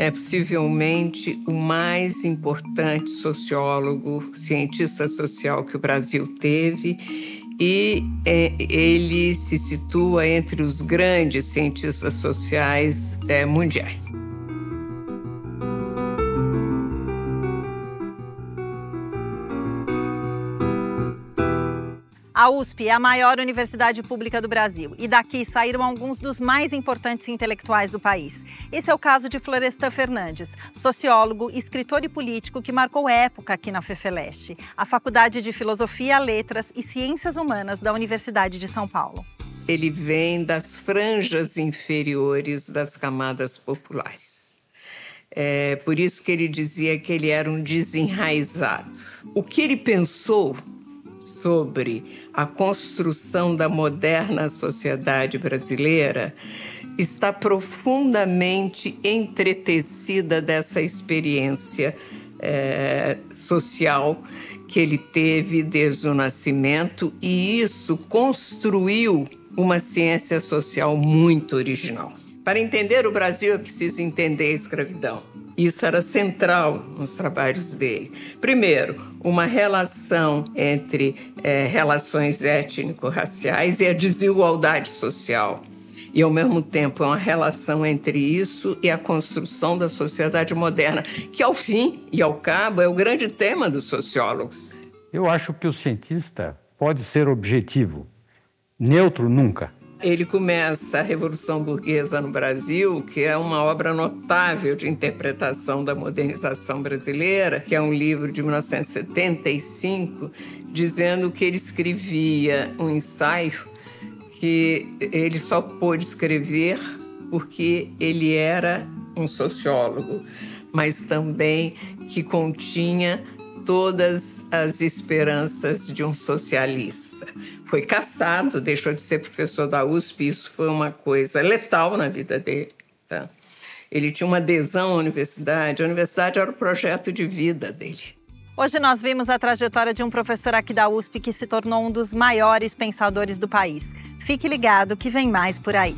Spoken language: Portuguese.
é possivelmente o mais importante sociólogo, cientista social que o Brasil teve e é, ele se situa entre os grandes cientistas sociais é, mundiais. A USP é a maior universidade pública do Brasil e daqui saíram alguns dos mais importantes intelectuais do país. Esse é o caso de Florestan Fernandes, sociólogo, escritor e político que marcou época aqui na FEFELESTE, a Faculdade de Filosofia, Letras e Ciências Humanas da Universidade de São Paulo. Ele vem das franjas inferiores das camadas populares. É por isso que ele dizia que ele era um desenraizado. O que ele pensou sobre a construção da moderna sociedade brasileira está profundamente entretecida dessa experiência é, social que ele teve desde o nascimento, e isso construiu uma ciência social muito original. Para entender o Brasil, é preciso entender a escravidão. Isso era central nos trabalhos dele. Primeiro, uma relação entre é, relações étnico-raciais e a desigualdade social. E, ao mesmo tempo, uma relação entre isso e a construção da sociedade moderna, que, ao fim e ao cabo, é o grande tema dos sociólogos. Eu acho que o cientista pode ser objetivo, neutro nunca. Ele começa a Revolução Burguesa no Brasil, que é uma obra notável de interpretação da modernização brasileira, que é um livro de 1975, dizendo que ele escrevia um ensaio que ele só pôde escrever porque ele era um sociólogo, mas também que continha todas as esperanças de um socialista. Foi caçado, deixou de ser professor da USP, isso foi uma coisa letal na vida dele. Tá? Ele tinha uma adesão à universidade, a universidade era o projeto de vida dele. Hoje nós vimos a trajetória de um professor aqui da USP que se tornou um dos maiores pensadores do país. Fique ligado que vem mais por aí.